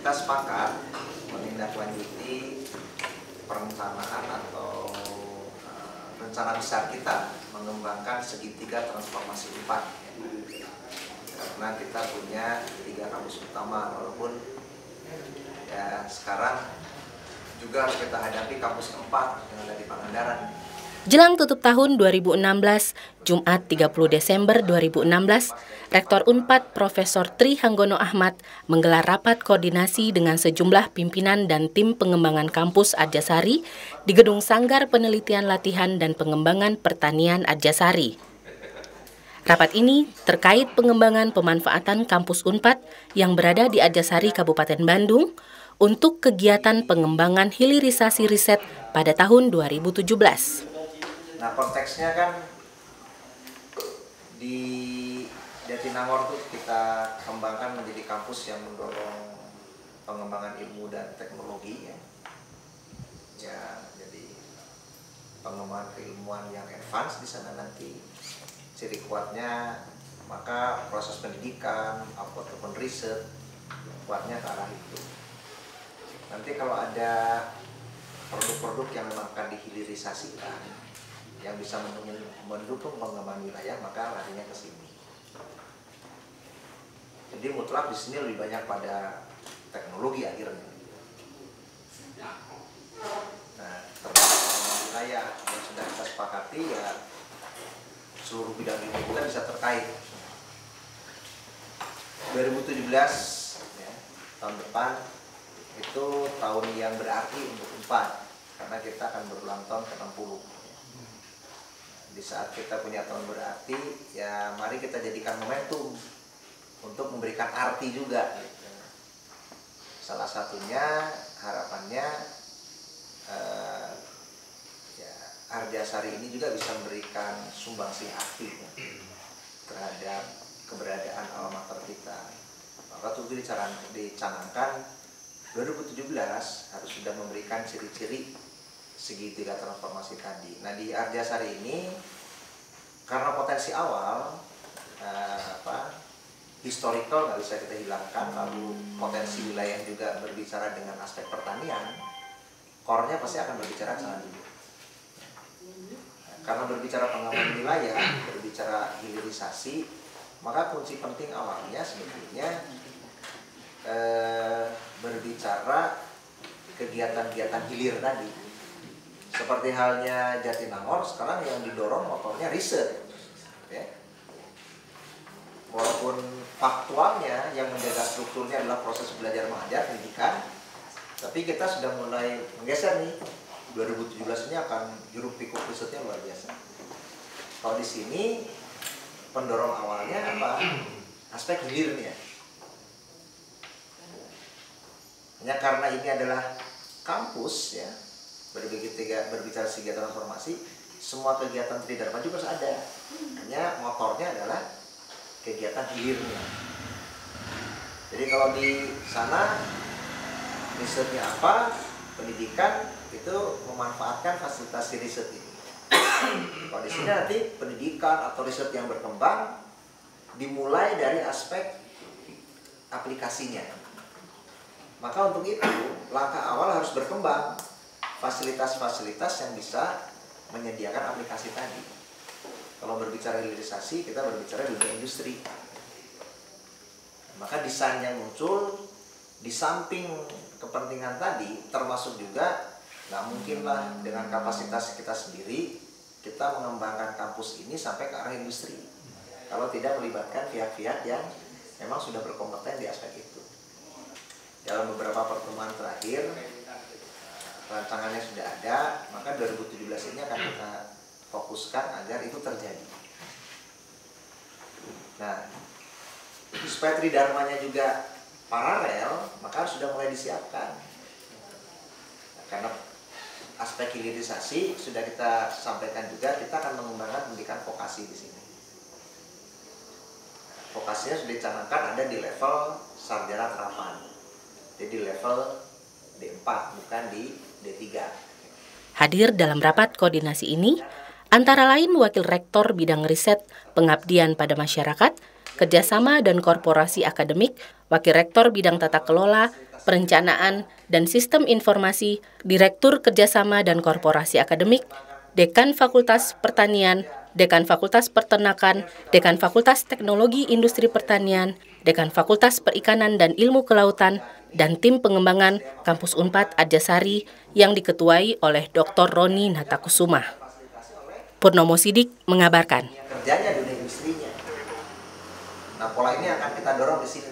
kita sepakat menindaklanjuti perencanaan atau uh, rencana besar kita mengembangkan segitiga transformasi empat. Karena kita punya tiga kampus utama walaupun ya sekarang juga harus kita hadapi kampus keempat yang ada di Pangandaran Jelang tutup tahun 2016, Jumat 30 Desember 2016, Rektor Unpad Profesor Tri Hanggono Ahmad menggelar rapat koordinasi dengan sejumlah pimpinan dan tim pengembangan kampus Arjasari di Gedung Sanggar Penelitian Latihan dan Pengembangan Pertanian Arjasari. Rapat ini terkait pengembangan pemanfaatan kampus Unpad yang berada di Arjasari, Kabupaten Bandung, untuk kegiatan pengembangan hilirisasi riset pada tahun 2017. Nah konteksnya kan di Jatinangor tuh kita kembangkan menjadi kampus yang mendorong pengembangan ilmu dan teknologi ya. Ya, jadi pengembangan keilmuan yang advance di sana nanti. Ciri kuatnya maka proses pendidikan ataupun riset kuatnya ke arah itu. Nanti kalau ada produk-produk yang memang akan dihilirisasikan bisa mendukung pengembangan wilayah maka larinya ke sini. Jadi mutlak di sini lebih banyak pada teknologi akhirnya. Nah, terhadap wilayah yang sudah kita sepakati ya seluruh bidang ilmu kita bisa terkait. 2017 ya, tahun depan itu tahun yang berarti untuk empat karena kita akan berulang tahun ke 60 di saat kita punya tahun berarti ya mari kita jadikan momentum untuk memberikan arti juga gitu. salah satunya harapannya eh, ya Arjasari ini juga bisa memberikan sumbangsi aktif ya, terhadap keberadaan alma mater kita maka itu dicanangkan 2017 harus sudah memberikan ciri-ciri segitiga transformasi tadi. Nah di Arjasari ini karena potensi awal eh, apa historical nggak bisa kita hilangkan, lalu potensi wilayah juga berbicara dengan aspek pertanian, core-nya pasti akan berbicara sana dulu. Karena berbicara pengembangan wilayah, berbicara hilirisasi, maka kunci penting awalnya sebetulnya eh, berbicara kegiatan-kegiatan hilir tadi seperti halnya Jatinangor sekarang yang didorong motornya riset. Ya. Walaupun faktualnya yang menjaga strukturnya adalah proses belajar mengajar pendidikan, tapi kita sudah mulai menggeser nih. 2017 ini akan juruk pikuk risetnya luar biasa. Kalau di sini pendorong awalnya apa? Aspek hilirnya. Hanya karena ini adalah kampus ya, berbicara, berbicara kegiatan transformasi semua kegiatan Tridharma juga ada. Hanya motornya adalah kegiatan hilirnya. Jadi kalau di sana risetnya apa pendidikan itu memanfaatkan fasilitasi riset ini. Kalau di sini nanti pendidikan atau riset yang berkembang dimulai dari aspek aplikasinya. Maka untuk itu langkah awal harus berkembang fasilitas-fasilitas yang bisa menyediakan aplikasi tadi. Kalau berbicara hilirisasi, kita berbicara dunia industri. Maka desain yang muncul di samping kepentingan tadi, termasuk juga nggak mungkin lah dengan kapasitas kita sendiri kita mengembangkan kampus ini sampai ke arah industri. Kalau tidak melibatkan pihak-pihak yang memang sudah berkompeten di aspek itu. Dalam beberapa pertemuan terakhir, rancangannya sudah ada, maka 2017 ini akan kita fokuskan agar itu terjadi. Nah, supaya tridharmanya juga paralel, maka sudah mulai disiapkan. Nah, karena aspek hilirisasi sudah kita sampaikan juga, kita akan mengembangkan pendidikan vokasi di sini. Vokasinya sudah dicanangkan ada di level sarjana terapan. Jadi level D4 bukan di D3. Hadir dalam rapat koordinasi ini antara lain Wakil Rektor Bidang Riset Pengabdian pada Masyarakat, Kerjasama dan Korporasi Akademik, Wakil Rektor Bidang Tata Kelola, Perencanaan, dan Sistem Informasi, Direktur Kerjasama dan Korporasi Akademik, Dekan Fakultas Pertanian, Dekan Fakultas Peternakan, Dekan Fakultas Teknologi Industri Pertanian, Dekan Fakultas Perikanan dan Ilmu Kelautan, dan tim pengembangan Kampus Unpad Adjasari yang diketuai oleh Dr. Roni Natakusuma. Purnomo Sidik mengabarkan. Nah pola ini akan kita dorong di sini